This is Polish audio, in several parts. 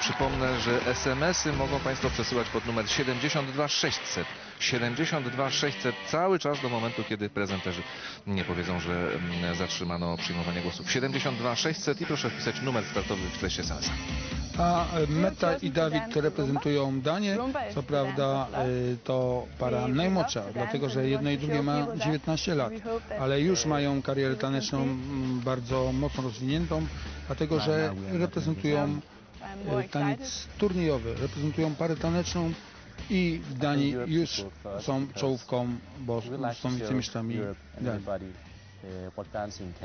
Przypomnę, że SMS-y mogą Państwo przesyłać pod numer 72600. 72600 cały czas do momentu, kiedy prezenterzy nie powiedzą, że mm, zatrzymano przyjmowanie głosów. 72600 i proszę wpisać numer startowy w treści SMS-a. A e, Meta i Dawid reprezentują Danię. Co prawda e, to para najmłodsza, dlatego że jedno i drugie ma 19 lat, ale już mają karierę taneczną mm, bardzo mocno rozwiniętą, dlatego że reprezentują taniec turniejowy, reprezentują parę taneczną i w Danii już są czołówką, bo są wicemistrzami Danii.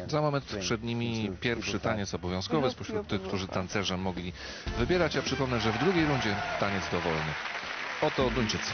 Za moment przed nimi pierwszy taniec obowiązkowy spośród tych, którzy tancerzem mogli wybierać. Ja przypomnę, że w drugiej rundzie taniec dowolny. Oto Duńczycy.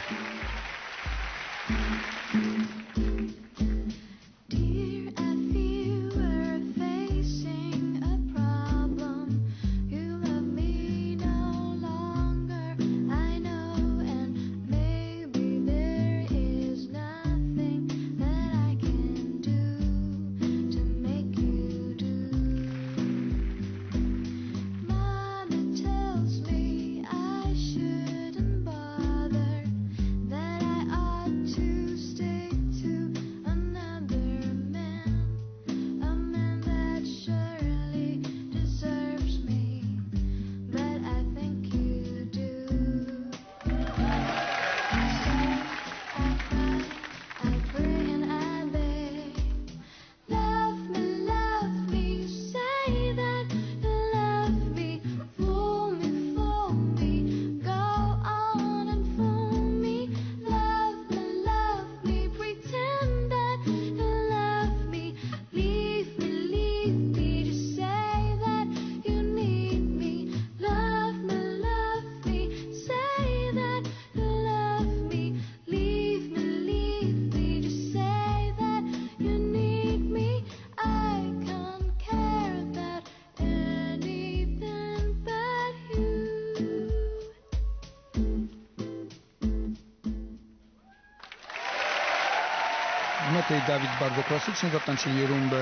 Meta i Dawid bardzo klasycznie zatańczyli rumbę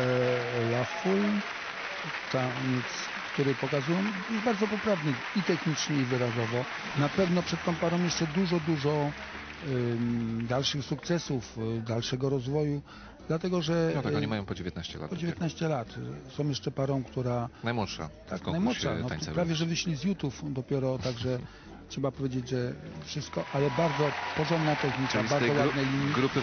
La taniec, który pokazują jest bardzo poprawny i technicznie i wyrazowo. Na pewno przed tą parą jeszcze dużo, dużo ym, dalszych sukcesów, y, dalszego rozwoju, dlatego że No tak, y, oni mają po 19 lat. po 19 lat y, są jeszcze parą, która Najmłodsza tak, najmłodsza, no, prawie że wyszli z YouTube dopiero, także trzeba powiedzieć, że wszystko, ale bardzo porządna technika, bardzo gru- ładne linie. grupy